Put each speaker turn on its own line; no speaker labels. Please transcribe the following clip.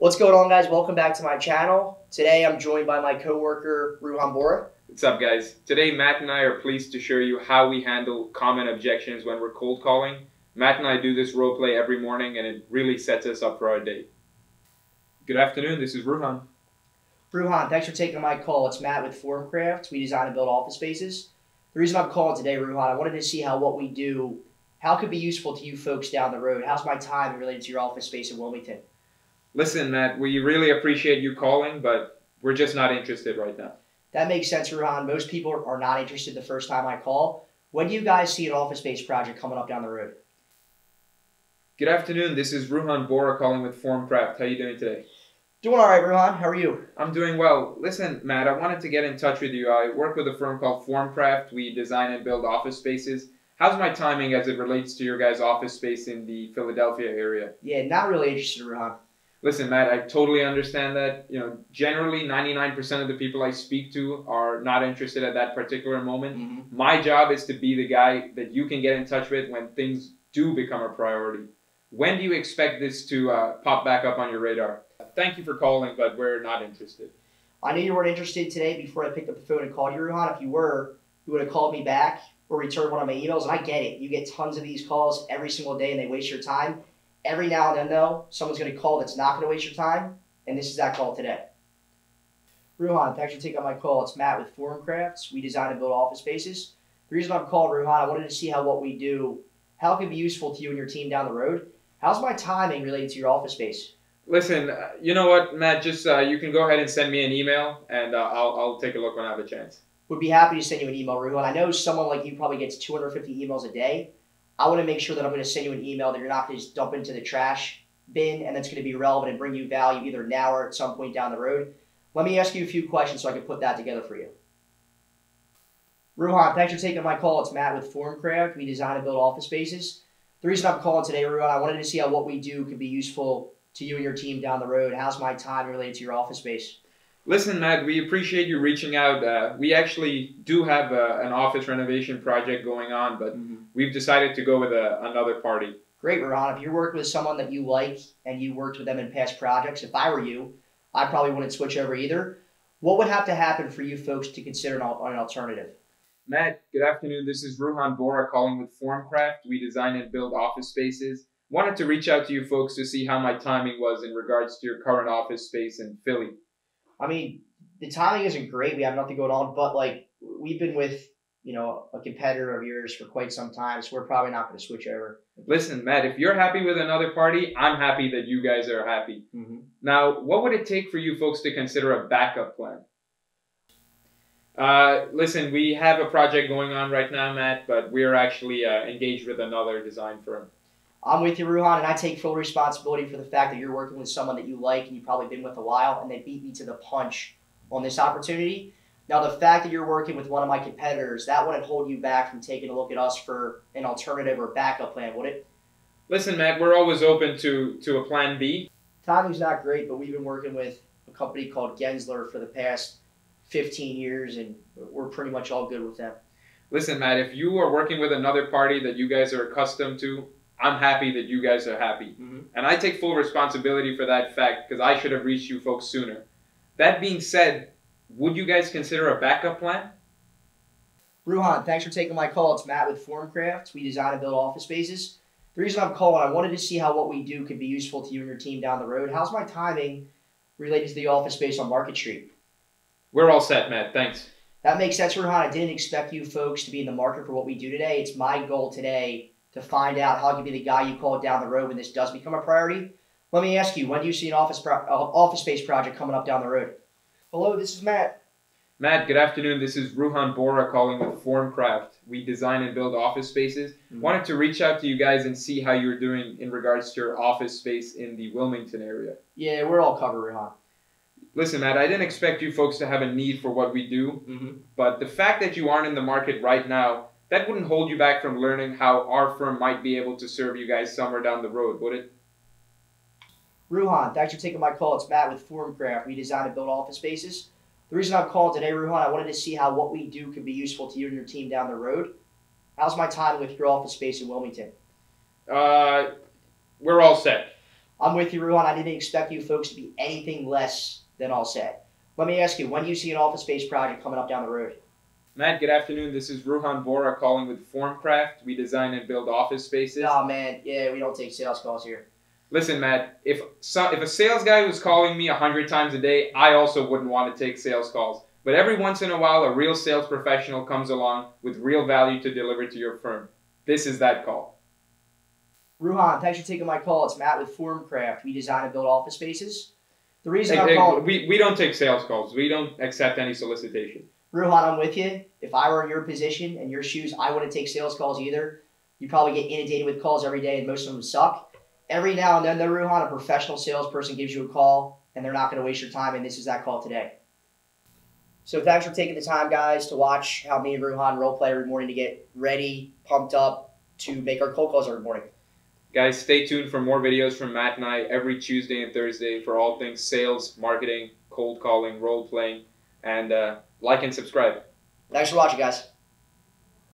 What's going on, guys? Welcome back to my channel. Today, I'm joined by my coworker Ruhan Bora.
What's up, guys? Today, Matt and I are pleased to show you how we handle common objections when we're cold calling. Matt and I do this role play every morning, and it really sets us up for our day. Good afternoon. This is Ruhan.
Ruhan, thanks for taking my call. It's Matt with Formcraft. We design and build office spaces. The reason I'm calling today, Ruhan, I wanted to see how what we do, how it could be useful to you folks down the road. How's my time related to your office space in Wilmington?
Listen, Matt, we really appreciate you calling, but we're just not interested right now.
That makes sense, Ruhan. Most people are not interested the first time I call. When do you guys see an office space project coming up down the road?
Good afternoon. This is Ruhan Bora calling with Formcraft. How you doing today?
Doing all right, Ruhan. How are you?
I'm doing well. Listen, Matt, I wanted to get in touch with you. I work with a firm called Formcraft. We design and build office spaces. How's my timing as it relates to your guys' office space in the Philadelphia area?
Yeah, not really interested, Ruhan.
Listen, Matt, I totally understand that. You know, generally 99% of the people I speak to are not interested at that particular moment.
Mm-hmm.
My job is to be the guy that you can get in touch with when things do become a priority. When do you expect this to uh, pop back up on your radar? Thank you for calling, but we're not interested.
I knew you weren't interested today before I picked up the phone and called you, Ruhan. If you were, you would have called me back or returned one of my emails. And I get it. You get tons of these calls every single day and they waste your time. Every now and then, though, someone's going to call that's not going to waste your time. And this is that call today. Ruhan, thanks for taking my call. It's Matt with Formcrafts. We design and build office spaces. The reason I'm called Ruhan, I wanted to see how what we do, how it can be useful to you and your team down the road. How's my timing related to your office space?
Listen, uh, you know what, Matt? Just uh, you can go ahead and send me an email, and uh, I'll I'll take a look when I have a chance.
Would be happy to send you an email, Ruhan. I know someone like you probably gets 250 emails a day. I want to make sure that I'm going to send you an email that you're not going to just dump into the trash bin and that's going to be relevant and bring you value either now or at some point down the road. Let me ask you a few questions so I can put that together for you. Ruhan, thanks for taking my call. It's Matt with Formcraft. We design and build office spaces. The reason I'm calling today, Ruhan, I wanted to see how what we do could be useful to you and your team down the road. How's my time related to your office space?
Listen, Matt, we appreciate you reaching out. Uh, we actually do have uh, an office renovation project going on, but
Mm-hmm.
we've decided to go with a, another party.
Great, Ruhan. If you're working with someone that you like and you worked with them in past projects, if I were you, I probably wouldn't switch over either. What would have to happen for you folks to consider an, an alternative?
Matt, good afternoon. This is Ruhan Bora calling with Formcraft. We design and build office spaces. Wanted to reach out to you folks to see how my timing was in regards to your current office space in Philly.
I mean, the timing isn't great. We have nothing going on, but like we've been with you know a competitor of yours for quite some time, so we're probably not going to switch over.
Listen, Matt, if you're happy with another party, I'm happy that you guys are happy.
Mm-hmm.
Now, what would it take for you folks to consider a backup plan? Uh, listen, we have a project going on right now, Matt, but we're actually uh, engaged with another design firm.
I'm with you, Ruhan, and I take full responsibility for the fact that you're working with someone that you like and you've probably been with a while, and they beat me to the punch on this opportunity. Now, the fact that you're working with one of my competitors, that wouldn't hold you back from taking a look at us for an alternative or backup plan, would it?
Listen, Matt, we're always open to, to a plan B.
Timing's not great, but we've been working with a company called Gensler for the past 15 years, and we're pretty much all good with them.
Listen, Matt, if you are working with another party that you guys are accustomed to, I'm happy that you guys are happy.
Mm-hmm.
And I take full responsibility for that fact because I should have reached you folks sooner. That being said, would you guys consider a backup plan?
Ruhan, thanks for taking my call. It's Matt with Formcraft. We design and build office spaces. The reason I'm calling, I wanted to see how what we do could be useful to you and your team down the road. How's my timing related to the office space on Market Street?
We're all set, Matt. Thanks.
That makes sense, Ruhan. I didn't expect you folks to be in the market for what we do today. It's my goal today to find out how I can be the guy you call down the road when this does become a priority. Let me ask you, when do you see an office pro- uh, office space project coming up down the road? Hello, this is Matt.
Matt, good afternoon. This is Ruhan Bora calling with Formcraft. We design and build office spaces.
Mhm.
Wanted to reach out to you guys and see how you're doing in regards to your office space in the Wilmington area.
Yeah, we're all covered, Ruhan.
Listen, Matt, I didn't expect you folks to have a need for what we do,
Mm-hmm.
but the fact that you aren't in the market right now, that wouldn't hold you back from learning how our firm might be able to serve you guys somewhere down the road, would it?
Ruhan, thanks for taking my call. It's Matt with Formcraft. We design and build office spaces. The reason I'm calling today, Ruhan, I wanted to see how what we do could be useful to you and your team down the road. How's my time with your office space in Wilmington?
Uh, we're all set.
I'm with you, Ruhan. I didn't expect you folks to be anything less than all set. Let me ask you, when do you see an office space project coming up down the road?
Matt, good afternoon. This is Ruhan Bora calling with Formcraft. We design and build office spaces.
Oh man, yeah, we don't take sales calls here.
Listen, Matt, if if a sales guy was calling me a hundred times a day, I also wouldn't want to take sales calls. But every once in a while, a real sales professional comes along with real value to deliver to your firm. This is that call.
Ruhan, thanks for taking my call. It's Matt with Formcraft. We design and build office spaces. The reason
Hey,
I'm
hey,
calling,
we, we don't take sales calls. We don't accept any solicitation.
Ruhan, I'm with you. If I were in your position and your shoes, I wouldn't take sales calls either. You probably get inundated with calls every day, and most of them suck. Every now and then, though, Ruhan, a professional salesperson gives you a call, and they're not going to waste your time, and this is that call today. So thanks for taking the time, guys, to watch how me and Ruhan role play every morning to get ready, pumped up to make our cold calls every morning.
Guys, stay tuned for more videos from Matt and I every Tuesday and Thursday for all things sales, marketing, cold calling, role playing, and uh, like and subscribe.
Thanks for watching, guys.